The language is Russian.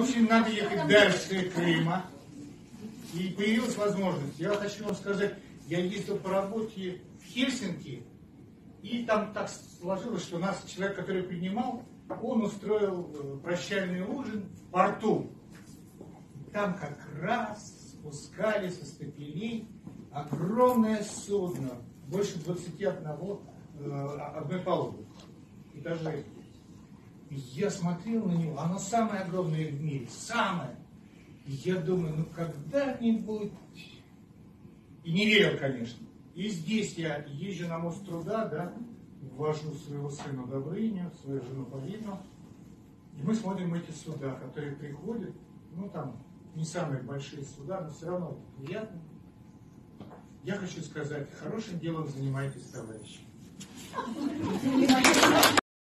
общем, надо ехать дальше Крыма. И появилась возможность. Я хочу вам сказать, я ездил по работе в Хельсинки, и там так сложилось, что нас человек, который принимал, он устроил э, прощальный ужин в порту. Там как раз спускали со стапелей огромное судно, больше 21 э, одной палубы, этажей. И я смотрел на него, оно самое огромное в мире, самое. И я думаю, ну когда-нибудь... И не верил, конечно. И здесь я езжу на мост труда, да, ввожу своего сына Добрыню, свою жену Полину. И мы смотрим эти суда, которые приходят, ну там не самые большие суда, но все равно это приятно. Я хочу сказать, хорошим делом занимайтесь, товарищи.